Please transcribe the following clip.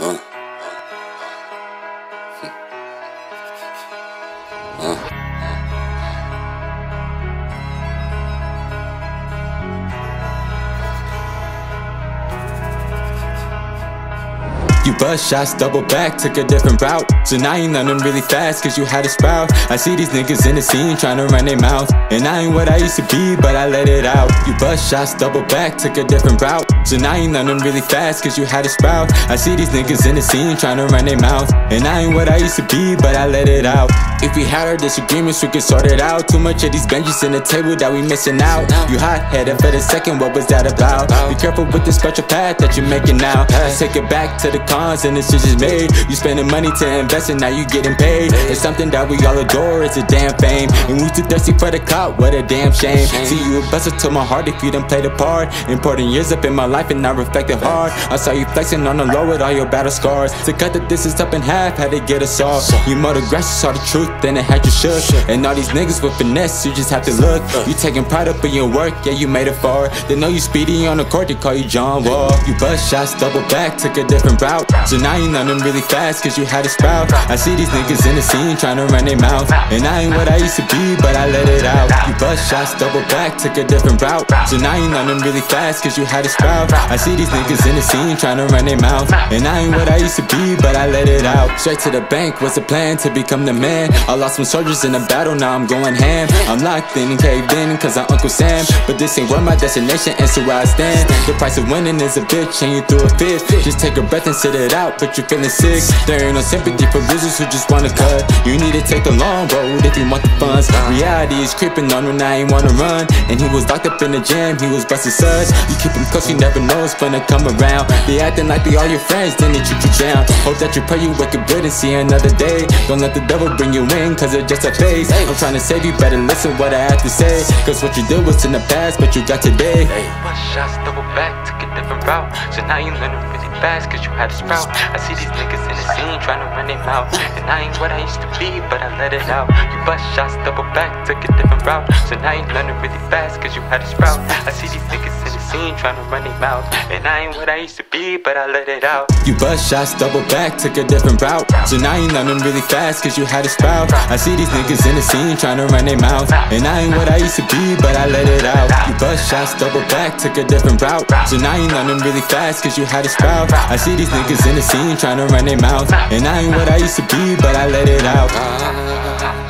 Uh. Uh. You bust shots, double back, took a different route. So now you learning really fast, cause you had a sprout. I see these niggas in the scene trying to run their mouth. And I ain't what I used to be, but I let it out. You bust shots, double back, took a different route. So now you learning really fast, cause you had a sprout. I see these niggas in the scene trying to run their mouth. And I ain't what I used to be, but I let it out. If we had our disagreements, we could sort it out. Too much of these benches in the table that we missing out. You hot headed for the second, what was that about? Be careful with the special path that you're making now. Let's take it back to the cons and decisions made. You spending money to invest and now you getting paid. It's something that we all adore, it's a damn fame. And we too thirsty for the clout, what a damn shame. See you a vessel to my heart if you didn't play the part. Important years up in my life and I reflected hard. I saw you flexing on the low with all your battle scars. To cut the distance up in half, had to get us off. You murdered grass, saw the truth, then it had you shook. And all these niggas with finesse, you just have to look. Uh. You taking pride up in your work, yeah, you made it far. They know you speedy on the court, they call you John Wall. You bust shots, double back, took a different route. So now you learning really fast, cause you had a sprout. I see these niggas in the scene trying to run their mouth. And I ain't what I used to be, but I let it out. You bust shots, double back, took a different route. So now you learning really fast, cause you had a sprout. I see these niggas in the scene trying to run their mouth. And I ain't what I used to be, but I let it out. Straight to the bank, what's the plan to become the man? I lost some soldiers in the battle, now I'm going ham. I'm locked in and caved in, cause I'm Uncle Sam. But this ain't where my destination, and so I stand. The price of winning is a bitch, and you threw a fit. Just take a breath and sit it out, but you're feeling sick. There ain't no sympathy for losers who just wanna cut. You need to take the long road if you want the funds. Reality is creeping on when I ain't wanna run. And he was locked up in the jam, he was busting suds. You keep him close, you never know it's gonna come around. They acting like they all your friends, then they treat you down. Hope that you pray you wake up good and see another day. Don't let the devil bring you in, cause it's just a phase. I'm trying to save you, better listen what I have to say. Cause what you did was in the past, but you got today. Bust shots, double back, took a different route. So now you learning really fast, cause you had a sprout. I see these niggas in the scene trying to run their mouth. And I ain't what I used to be, but I let it out. You bust shots, double back, took a different route. So now you learning really fast, cause you had a sprout. I see these niggas in the scene trying to run their mouth. And I ain't what I used to be, but I let it out. You bust shots, double back, took a different route. So now you learning really fast, cause you had a sprout. I see these niggas in the scene trying to run their mouth. And I ain't what I used to be, but I let it out. Bust shots, double back, took a different route. So now you learning really fast, cause you had a sprout. I see these niggas in the scene trying to run their mouth. And I ain't what I used to be, but I let it out.